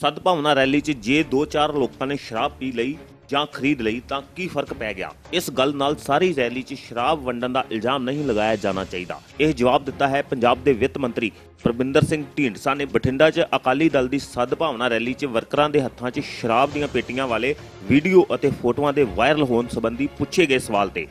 ਸਦਭਾਵਨਾ ਰੈਲੀ 'ਚ ਜੇ 2-4 ਲੋਕਾਂ ਨੇ ਸ਼ਰਾਬ ਪੀ ਲਈ ਜਾਂ ਖਰੀਦ ਲਈ ਤਾਂ ਕੀ ਫ਼ਰਕ ਪੈ ਗਿਆ? ਇਸ ਗੱਲ ਨਾਲ ਸਾਰੀ ਰੈਲੀ 'ਚ ਸ਼ਰਾਬ ਵੰਡਣ ਦਾ ਇਲਜ਼ਾਮ ਨਹੀਂ ਲਗਾਇਆ ਜਾਣਾ ਚਾਹੀਦਾ। ਇਹ ਜਵਾਬ ਦਿੱਤਾ ਹੈ ਪੰਜਾਬ ਦੇ ਵਿੱਤ ਮੰਤਰੀ ਪ੍ਰਬਿੰਦਰ ਸਿੰਘ ਢੀਂਡਸਾ ਨੇ। ਬਠਿੰਡਾ 'ਚ ਅਕਾਲੀ ਦਲ ਦੀ ਸਦਭਾਵਨਾ ਰੈਲੀ 'ਚ ਵਰਕਰਾਂ ਦੇ ਹੱਥਾਂ 'ਚ ਸ਼ਰਾਬ ਦੀਆਂ ਪੇਟੀਆਂ ਵਾਲੇ ਵੀਡੀਓ ਅਤੇ ਫੋਟੋਆਂ ਦੇ ਵਾਇਰਲ ਹੋਣ ਸੰਬੰਧੀ ਪੁੱਛੇ ਗਏ ਸਵਾਲ ਤੇ।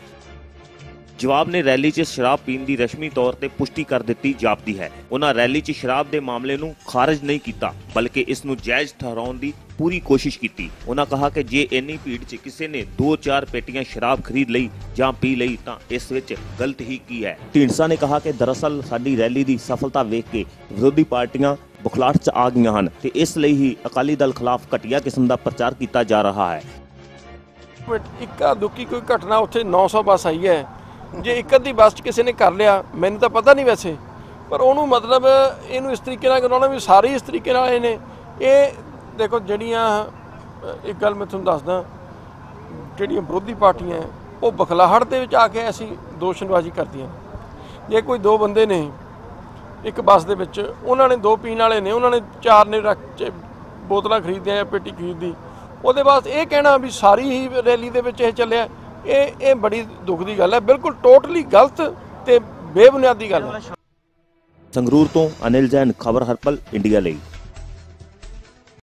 ਜਵਾਬ ਨੇ ਰੈਲੀ 'ਚ ਸ਼ਰਾਬ ਪੀਣ ਦੀ ਰਸਮੀ ਤੌਰ ਤੇ ਪੁਸ਼ਟੀ ਕਰ ਦਿੱਤੀ ਜਾਪਦੀ ਹੈ। ਉਹਨਾਂ ਰੈਲੀ 'ਚ ਸ਼ਰਾਬ ਦੇ ਮਾਮਲੇ ਨੂੰ ਖਾਰਜ ਨਹੀਂ ਕੀਤਾ, ਬਲਕਿ ਇਸ ਨੂੰ ਜਾਇਜ਼ ਠਹਿਰਾਉਣ ਦੀ ਪੂਰੀ ਕੋਸ਼ਿਸ਼ ਕੀਤੀ। ਉਹਨਾਂ ਕਹਾ ਕਿ ਜੇ ਇੰਨੀ ਭੀੜ 'ਚ ਕਿਸੇ ਨੇ 2-4 ਪੇਟੀਆਂ ਸ਼ਰਾਬ ਖਰੀਦ ਲਈ ਜਾਂ ਪੀ ਲਈ ਤਾਂ ਇਸ ਵਿੱਚ ਗਲਤ ਹੀ ਕੀ ਹੈ। ਢੀਂਡਸਾ ਨੇ ਕਹਾ ਕਿ ਦਰਅਸਲ ਸਾਡੀ ਰੈਲੀ ਦੀ ਸਫਲਤਾ ਵੇਖ ਕੇ ਵਿਰੋਧੀ ਪਾਰਟੀਆਂ ਬੁਖਲਾਟ 'ਚ ਆ ਗਈਆਂ ਹਨ ਤੇ ਇਸ ਲਈ ਹੀ ਅਕਾਲੀ ਦਲ ਖਿਲਾਫ ਘਟੀਆ ਕਿਸਮ ਦਾ ਪ੍ਰਚਾਰ ਕੀਤਾ ਜਾ ਰਿਹਾ ਹੈ। ਇੱਕਾ ਦੁੱਕੀ ਕੋਈ ਘਟਨਾ ਉੱਥੇ 900 ਬੱਸ ਆਈ ਹੈ। ਜੇ ਇੱਕ ਅੱਧੀ ਬੱਸ 'ਚ ਕਿਸੇ ਨੇ ਕਰ ਲਿਆ, ਮੈਨੂੰ ਤਾਂ ਪਤਾ ਨਹੀਂ ਵੈਸੇ। ਪਰ ਉਹਨੂੰ ਮਤਲਬ ਇਹਨੂੰ ਇਸ ਤਰੀਕੇ ਨਾਲ ਕਰਾਉਣਾ ਵੀ ਸਾਰੇ ਇਸ ਤਰੀਕੇ ਨਾਲ ਆਏ ਨੇ। ਇਹ ਦੇਖੋ ਜਿਹੜੀਆਂ ਇੱਕ ਗੱਲ ਮੈਂ ਤੁਹਾਨੂੰ ਦੱਸਦਾ, ਜਿਹੜੀਆਂ ਵਿਰੋਧੀ ਪਾਰਟੀਆਂ, ਉਹ ਬਖਲਾਹਟ ਦੇ ਵਿੱਚ ਆ ਕੇ ਅਸੀਂ ਦੋਸ਼ਨਬਾਜ਼ੀ ਕਰਦੀਆਂ ਜੇ ਕੋਈ ਦੋ ਬੰਦੇ ਨੇ, ਇੱਕ ਬੱਸ ਦੇ ਵਿੱਚ, ਉਹਨਾਂ ਨੇ ਦੋ ਪੀਣ ਵਾਲੇ ਨੇ, ਉਹਨਾਂ ਨੇ ਚਾਰ ਨੇ ਰੱਖ ਬੋਤਲਾਂ ਖਰੀਦੀਆਂ ਜਾਂ ਪੇਟੀ ਖਰੀਦੀ, ਉਹਦੇ ਬਾਅਦ ਇਹ ਕਹਿਣਾ ਵੀ ਸਾਰੀ ਹੀ ਰੈਲੀ ਦੇ ਵਿੱਚ ਇਹ ਚੱਲਿਆ। ਇਹ ਇਹ ਬੜੀ ਦੁੱਖ ਦੀ ਗੱਲ ਹੈ। ਬਿਲਕੁਲ ਟੋਟਲੀ ਗਲਤ ਤੇ ਬੇਬੁਨਿਆਦੀ ਗੱਲ ਹੈ। ਸੰਗਰੂਰ ਤੋਂ ਅਨਿਲ ਜੈਨ, ਖਬਰ ਹਰਪਲ, ਇੰਡੀਆ ਲਈ।